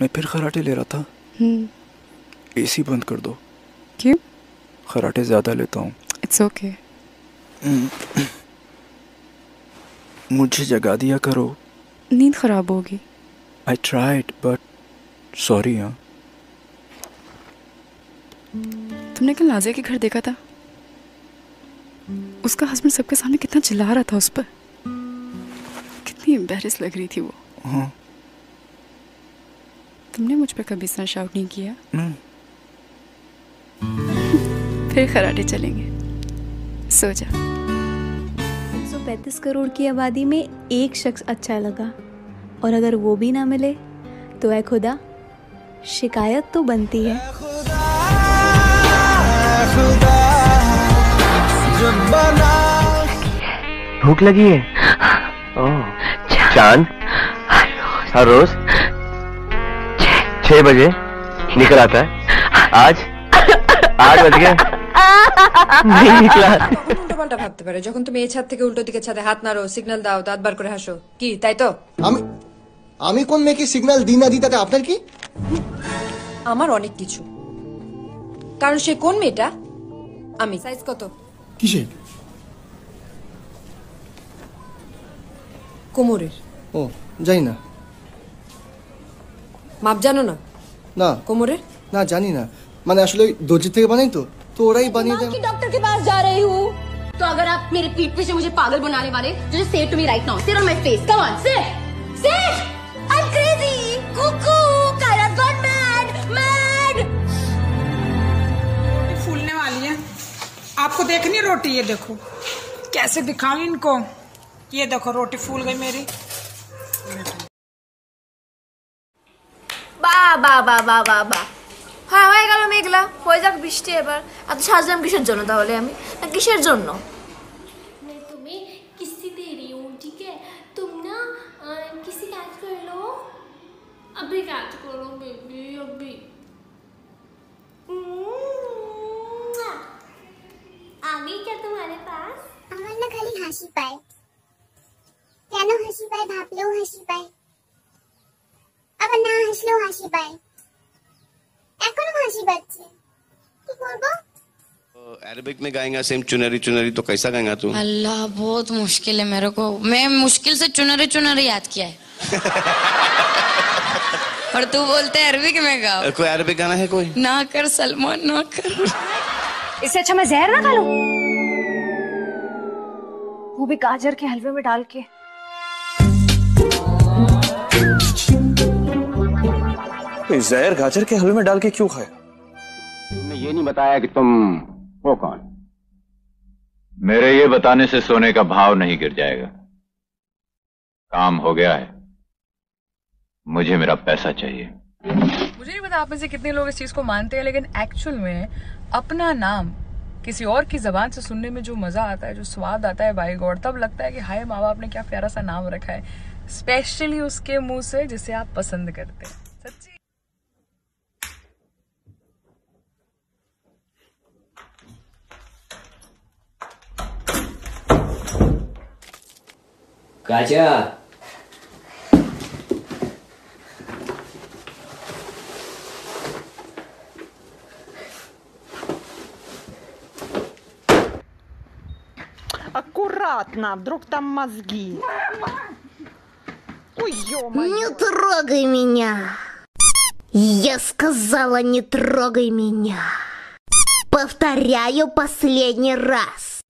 मैं फिर खराटे ले रहा था। हम्म। एसी बंद कर दो। क्यों? खराटे ज़्यादा लेता हूँ। इट्स ओके मुझे जगा दिया करो। नींद खराब होगी। आई ट्राइड बट सॉरी हाँ। तुमने कल नाजिया के घर देखा था? उसका हस्बैंड सबके सामने कितना चिल्ला रहा था उस पर। कितनी एम्बेरस लग रही थी वो। हाँ। तुमने मुझ पर कभी इतना शाउट नहीं किया? नहीं। फिर खराटे चलेंगे। सो जा। सौ पैंतीस करोड़ की आबादी में एक शख्स अच्छा लगा और अगर वो भी ना मिले तो है खुदा शिकायत तो बनती है। भूख लगी है? ओह चाँद? हर रोज? छह बजे निकल आता है आज आठ बज गए नहीं निकला উল্টো পাল্টা ভাবতে পারে যখন তুমি এই ছাদ থেকে উল্টো দিকে ছাদে হাত নাড়ো সিগন্যাল দাও দাঁত বার করে হাসো কি তাই তো আমি আমি কোন মেয়েকে সিগন্যাল দিই না দিই তাতে আপনার কি আমার অনেক কিছু কারণ সে কোন মেয়েটা আমি সাইজ কত কিসে কোমরের ও জানি না মাপ জানো না না কোমরের না জানি না মানে আসলে ওই দর্জির থেকে বানাই তো তো ওরাই বানিয়ে দেয় डॉक्टर के पास जा रही हूँ तो अगर आप मेरे पीठ पीछे मुझे पागल बनाने वाले तो just say it to me right now sit on my face come on sit sit I'm crazy cuckoo kind of got mad mad फूलने वाली है आपको देखनी है रोटी ये देखो कैसे दिखाऊं इनको ये देखो रोटी फूल गई मेरी বা বা বা বা বা বা হ্যাঁ হয়ে গেল মেঘলা হয়ে যাক বৃষ্টি এবার এত সাজলাম কিসের জন্য তাহলে আমি না কিসের জন্য मैं तुम्हें किस्सी दे रही हूँ ठीक है तुम ना अ, किसी कैच कर लो अभी कैच करो बेबी अभी आ गई क्या तुम्हारे पास আমার না খালি হাসি পায় কেন হাসি পায় ভাবলেও হাসি পায় আবার না হাসলেও হাসি পায় এখনো হাসি পাচ্ছে কি করবো अरबिक में गाएगा सेम चुनरी चुनरी तो कैसा गाएगा तू अल्लाह बहुत मुश्किल है मेरे को मैं मुश्किल से चुनरी चुनरी याद किया है और तू बोलते है अरबिक में गाओ कोई अरबिक गाना है कोई ना कर सलमान ना कर इससे अच्छा मैं जहर ना खा लूं वो भी गाजर के हलवे में डाल के जहर गाजर के हलवे में डाल के क्यों खाए? तुमने ये नहीं बताया कि तुम वो कौन? मेरे ये बताने से सोने का भाव नहीं गिर जाएगा। काम हो गया है। मुझे मेरा पैसा चाहिए। मुझे नहीं पता आप में से कितने लोग इस चीज़ को मानते हैं लेकिन एक्चुअल में अपना नाम किसी और की जबान से सुनने में जो मज़ा आता है जो स्वाद आता है बाई गॉड तब लगता है कि हाय माँ बाप ने क्या प्यारा सा नाम रखा है। स्पेशली उसके मुँह से जिसे आप पसंद करते हैं। Катя! Аккуратно, вдруг там мозги. Ой, Не трогай меня! Я сказала, не трогай меня! Повторяю последний раз.